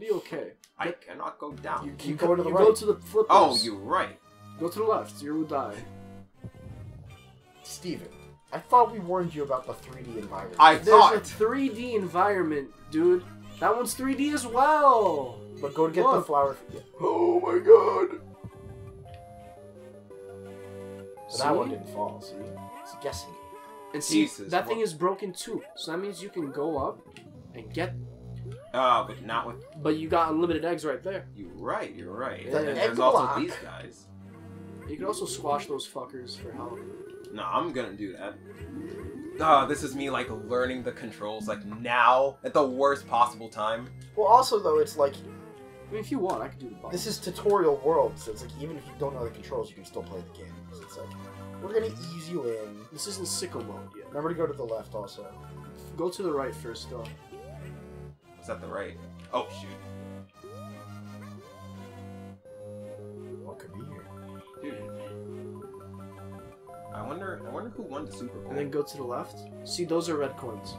be okay. I cannot go down. You You, keep go, going to the you right. go to the flippers. oh, you're right. Go to the left. You will die. Steven, I thought we warned you about the 3D environment. I There's thought. a 3D environment, dude. That one's 3D as well. but go to get the Look. flower. Oh my god! But that one didn't fall. See, it's a guessing. And see, Jesus, that thing is broken too. So that means you can go up and get, Oh, but not with. but you got unlimited eggs right there. You're right. You're right. The and egg there's also these guys. You can also squash those fuckers for health. No, I'm gonna do that. Ah, this is me like learning the controls like now at the worst possible time. Well, also though, it's like I mean, if you want, I could do the boss. this is tutorial world, so it's like even if you don't know the controls, you can still play the game. So it's like we're gonna ease you in. This isn't sickle mode yet. Remember to go to the left also. Go to the right first, though. Was that the right? Oh shoot, What could be here? dude. I wonder. I wonder who won the Super Bowl. And then go to the left. See, those are red coins.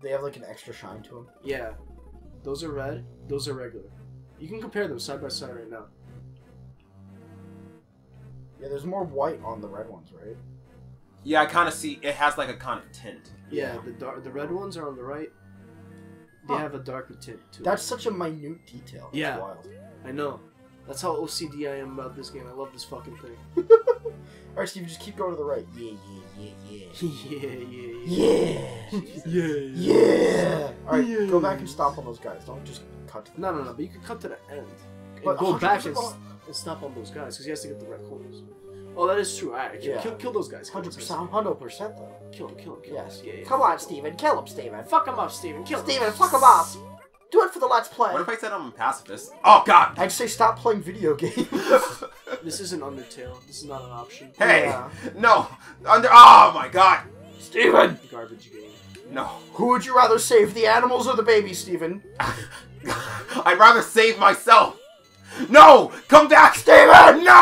They have like an extra shine to them. Yeah. Those are red. Those are regular. You can compare them side by side right now. Yeah, there's more white on the red ones, right? yeah, I kind of see. It has like a kind of tint. Yeah, the dark, the red ones are on the right. They Huh. have a darker tint too. That's such a minute detail. That's Yeah. wild. I know. That's how OCD I am about this game. I love this fucking thing. All right, Steve, just keep going to the right. Yeah, yeah, yeah, yeah, yeah, yeah. yeah. Yeah. Yeah. All right, Yeah. go back and stomp on those guys. Don't just cut. To them. No, no, no. But you can cut to the end and But go back and, 100% and stop on those guys because he has to get the red coins. Oh, that is true. Alright, kill, Yeah. kill, kill those guys. Kill Hundred those guys. percent, hundred percent though. Kill him, kill him, kill Yes. him. Yeah, yeah. Come on, Steven. Kill him, Steven. Fuck him up, Steven. Kill him. Steven, fuck him up. Do it for the Let's Play. What if I said I'm a pacifist? Oh God! I'd say stop playing video games. This isn't Undertale. This is not an option. hey, Yeah. no, under. Oh my God! Steven! Garbage game. No, Who would you rather save, the animals or the baby, Steven? I'd rather save myself. No, come back, Steven! No!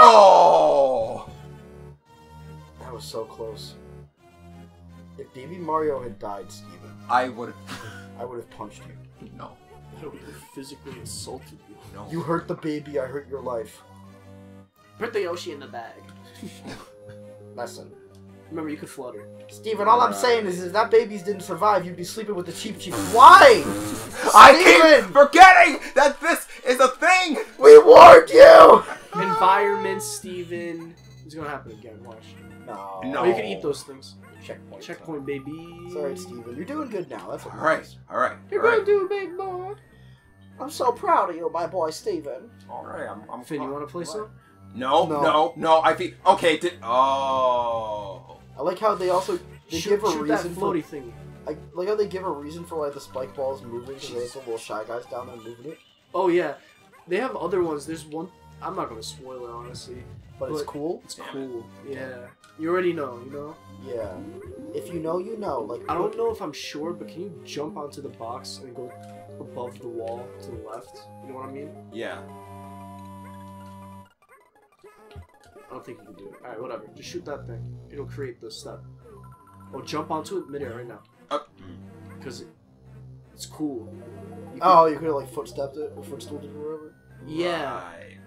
Oh! That was so close. If Baby Mario had died, Steven, I would. I would have punched you. No, I would have physically assaulted you. no. You hurt the baby, I hurt your life. Put the Yoshi in the bag. Lesson. Remember, you could flutter. Steven, all I'm saying is if that babies didn't survive, you'd be sleeping with the cheap Chief. Why? I keep Steven! forgetting that this is a thing. We warned you! Environment, Steven. It's gonna happen again. Watch. No. No. Oh, you can eat those things. Checkpoint. Checkpoint, baby. It's alright, Steven. You're doing good now. That's what All right. All right. You're all right, gonna do, big boy. I'm so proud of you, my boy Steven. all right. I'm. I'm Finn, you wanna play What? some? No, No. no, no, I feel okay. Did oh, I like how they also they shoot give a shoot that reason for floaty thing. I like how they give a reason for why the spike ball is moving because there's the little shy guys down there moving it. Oh yeah, they have other ones. There's one. I'm not gonna spoil it honestly. But it's cool. It's Damn it. cool. Yeah, you already know. You know. Yeah. If you know, you know. Like I don't know if I'm sure, but can you jump onto the box and go above the wall to the left? You know what I mean? yeah. I don't think you can do it. Alright, whatever. Just shoot that thing. It'll create the step. Oh, jump onto it midair right now. Up. Because it, it's cool. You can- Oh, you could have like footstepped it or footstooled it or whatever. Yeah. Right.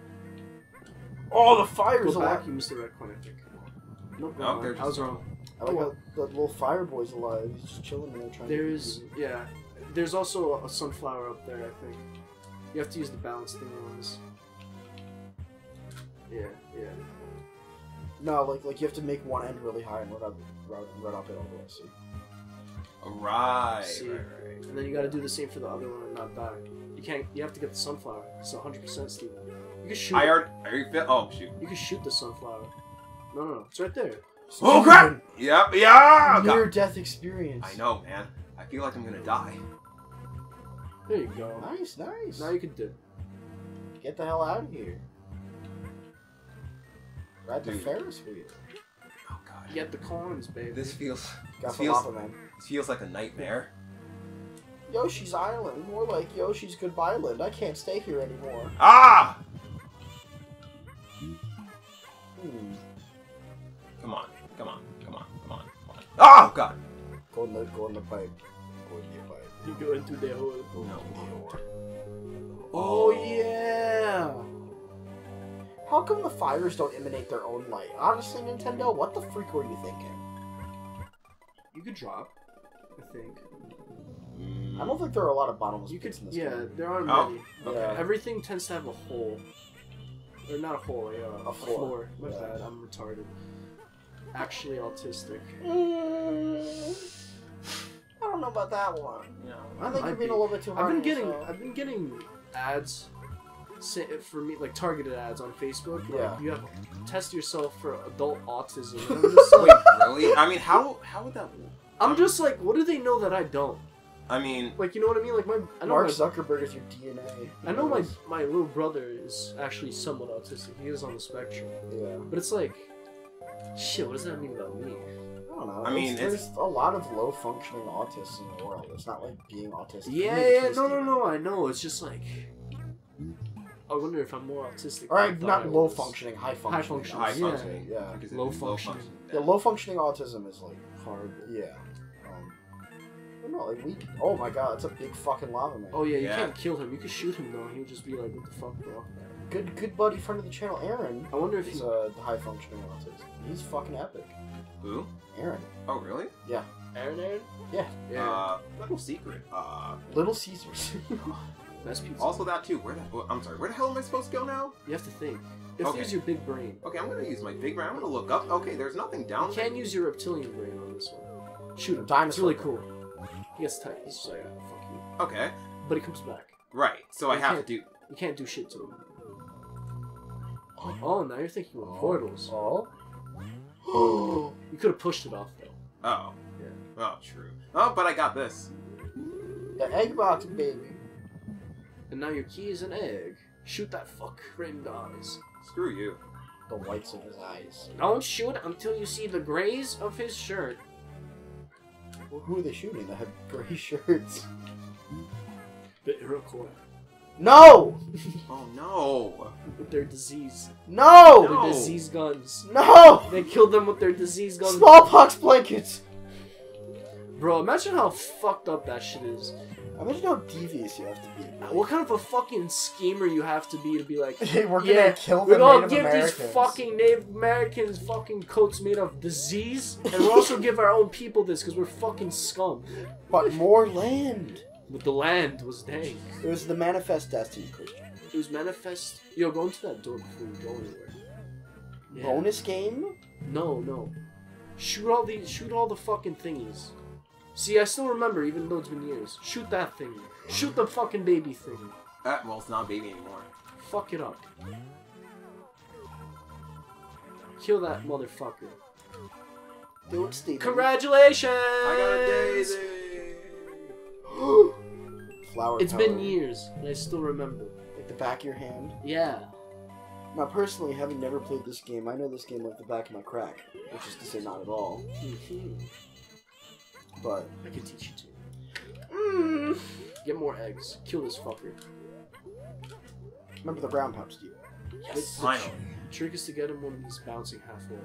Oh, the fire's Go alive. back, you missed the red coin, I think. Nope, Oh, never. I was wrong. I like how the little fire boy's alive. He's just chilling there trying. There's, to yeah. There's also a sunflower up there, I think. You have to use the balance thing on this. Yeah, yeah. No, like like you have to make one end really high and run up, run, run up it all the way. See. Right. See. Right. Right. And then you gotta do the same for the other one and not die. You can't, you have to get the sunflower. It's 100% Steven. You can shoot I it. already. I already feel. Oh shoot. You can shoot the sunflower. No, no, no. It's right there. Oh crap! Yep. Yeah. Near God. death experience. I know, man. I feel like I'm gonna die. There you go. Nice, nice. Now you can do. Get the hell out of here. Ride the Dude. Ferris wheel. Oh god. Get the coins, baby. This feels. Got This feels. lava man. This feels like a nightmare. Yoshi's Island, more like Yoshi's Goodbye Land. I can't stay here anymore. Ah! Hmm. Come on. Come on. Come on. Come on. Come on. Oh god. Go in the go in the pipe. Go in the pipe. You go into the hole. No. Oh yeah. How come the fires don't emanate their own light? Honestly, Nintendo, what the freak were you thinking? You could drop. I think. I don't think there are a lot of bottomless You could. in this Yeah, game. there are Oh, many. okay. Yeah. Everything tends to have a hole. Or not a hole, a, uh, A floor. My Yeah. bad. I'm retarded. Actually autistic. Mm, I don't know about that one. I think you're being be. a little bit too hard. I've been getting yourself. I've been getting ads say, for me like targeted ads on Facebook. Like, Yeah. you have to test yourself for adult autism. And I'm Wait, really? I mean, how how would that? I'm just like, what do they know that I don't? I mean, Like, you know what I mean? Like my I know Mark my, Zuckerberg is your DNA. I know my my little brother is actually somewhat autistic. He is on the spectrum, Yeah. but it's like, shit. What does that mean about me? I don't know. I mean, It's- it's- there's a lot of low functioning autists in the world. It's not like being autistic. Yeah, yeah, no, no, no. I know. It's just like, I wonder if I'm more autistic. All than I right, thought not I low was. functioning, high functioning. functioning, high Yeah. functioning. Yeah. Because it Low is functioning. Yeah, low functioning autism is like Horrible. yeah. Um, but no, like we. Oh my god, it's a big fucking lava man. Oh yeah, you Yeah. can't kill him. You can shoot him though. He'll just be like, "What the fuck, bro?" Good, good buddy, friend of the channel, Aaron. I wonder if He's he. uh, the high functioning autism. He's fucking epic. Who? Aaron. Oh, really? Yeah, Aaron, Aaron. Yeah. Yeah. Uh, little secret. Uh, Little Caesars. Best pizza. also that too. Where the? oh, I'm sorry. Where the hell am I supposed to go now? you have to think. You have Okay. to use your big brain. Okay, I'm gonna use my big brain. I'm gonna look up. Okay, there's nothing down You there. can't use your reptilian brain on this one. Shoot him. It's Dinosaur really cool. He gets tight. He's just like, ah, fuck you. Okay, But he comes back. right. So I have to do. You can't do shit to him. Oh, now you're thinking with portals. Oh. You could have pushed it off though. Oh. Yeah. Oh, true. Oh, but I got this. the egg box, baby. And now your key is an egg. Shoot that fuck right in the eyes. Screw you. The whites of his eyes. Don't shoot until you see the grays of his shirt. Well, who are they shooting? They have gray shirts. The Iroquois. No! Oh no. With their disease. No! Their disease guns. No! They killed them with their disease guns. Smallpox blankets! Bro, imagine how fucked up that shit is. Imagine how devious you have to be. What kind of a fucking schemer you have to be to be like, Hey, we're gonna yeah, kill we're the gonna Native give Americans. these fucking Native Americans fucking coats made of disease, and we'll also give our own people this because we're fucking scum. But more land. But the land was dang. It was the manifest destiny, Krystian. It was manifest. Yo, go into that door before we go anywhere. Yeah. Bonus game? No, no. Shoot all these. Shoot all the fucking thingies. See, I still remember, even though it's been years. Shoot that thing. Shoot the fucking baby thing. Uh, well, it's not a baby anymore. Fuck it up. Kill that motherfucker. Do it, Steven. Congratulations! I got a daisy. Flower It's power. been years, and I still remember. Like the back of your hand. Yeah. Now, personally, having never played this game, I know this game like the back of my crack. Which is to say, not at all. But. I can teach you to. Mm. Get more eggs. Kill this fucker. Remember the brown pouch, Steve. Yes. Finally. Trick is to get him when he's bouncing halfway.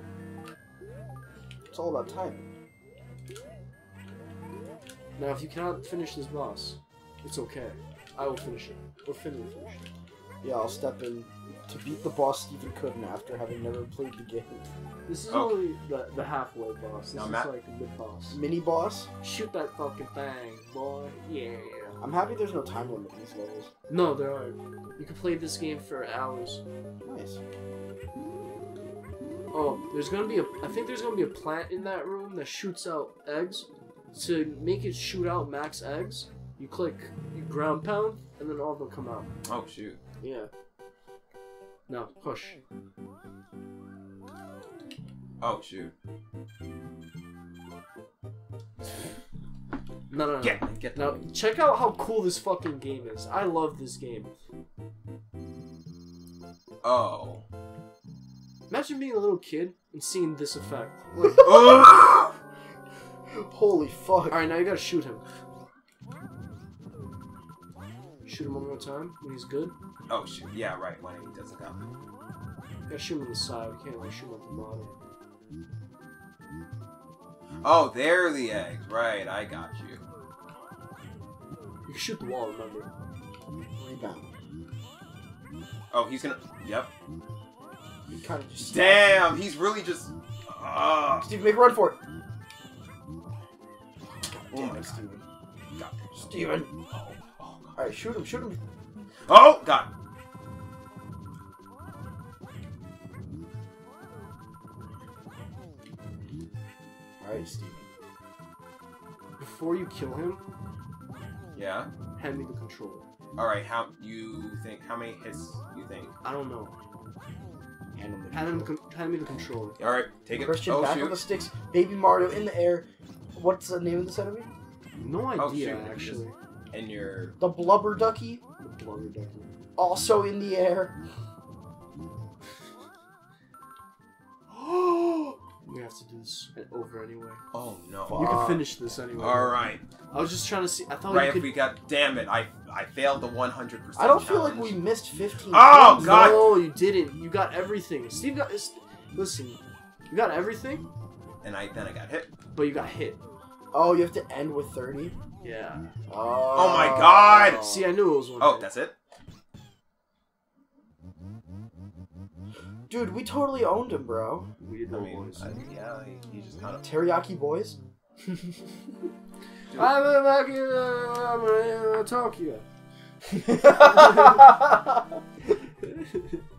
It's all about timing. Now, if you cannot finish this boss, it's okay. I will finish it. Or Finn will finish it. Yeah, I'll step in to beat the boss Steven couldn't after having never played the game. This is Oh. only the, the halfway boss. This Now, is Matt- like the mid boss. Mini boss? Shoot that fucking thing, boy. Yeah. I'm happy there's no time limit in these levels. No, there are. You can play this game for hours. Nice. Oh, there's gonna be a. I think there's gonna be a plant in that room that shoots out eggs. To make it shoot out max eggs, you click, you ground pound, and then all of them come out. Oh shoot. Yeah. Now push. Oh shoot. No, no, no. Get get Now check out how cool this fucking game is. I love this game. Oh. Imagine being a little kid and seeing this effect. Like. Holy fuck. all right, now you gotta shoot him. Shoot him one more time when he's good. Oh shoot. Yeah, right. When he doesn't come. You gotta shoot him on the side. You can't like shoot him at the bottom. Oh, they're the eggs. Right. I got you. You shoot the wall, remember? Rebound. Oh, he's gonna. Yep. You kind of just. Damn, he's really just. Uh, Steve, make a run for it. oh Damn my it, god. Steven. God. Steven. Oh, God. Alright, shoot him, shoot him. Oh, God. Alright, Steven. Before you kill him, Yeah. hand me the controller. All right. How you think? How many hits you think? I don't know. Hand him the Hand, him, hand me the controller. All right. Take it. Krystian oh back shoot. on the sticks. Baby Mario in the air. What's the name of this enemy? No Oh, idea, shoot, actually. And your. The Blubber Ducky. The blubber ducky. Also in the air. we have to do this over anyway. Oh no. Fuck. You can Uh, finish this anyway. All right. I was just trying to see. I thought Right. you If could. we got. Damn it! I I failed the 100. percent I don't feel like we missed 15. Oh, things. God. No, you didn't. You got everything. Steve got. is- Listen, you got everything, And I then I got hit. but you got hit. Oh, you have to end with 30? Yeah. Oh, Oh my God. See, I knew it was one. Oh, hit. that's it. Dude, we totally owned him, bro. we did know mean, boys. I, yeah, he, he just kind of. Teriyaki boys? I'm a back in uh, Tokyo.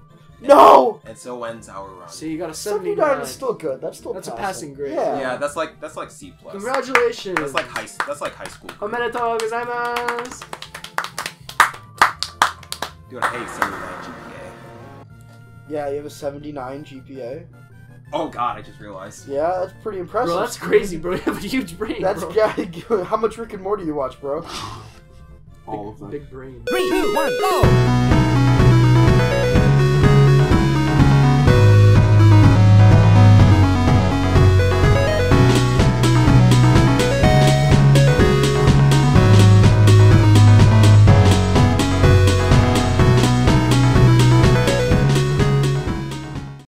no! And so ends our run. See, you got a 79 79. is still good. That's still That's a passing. passing grade. Yeah. Yeah, that's like that's like C plus. Congratulations. That's like high. That's like high school. Omedetou gozaimasu. Dude, I hate 79 GPA. Yeah, you have a 79 GPA. Oh god, I just realized. Yeah, that's pretty impressive. Bro, that's crazy, bro. You have a huge brain, That's bro. yeah, how much Rick and Morty do you watch, bro? All of them. Big brain. Three, two, one, go!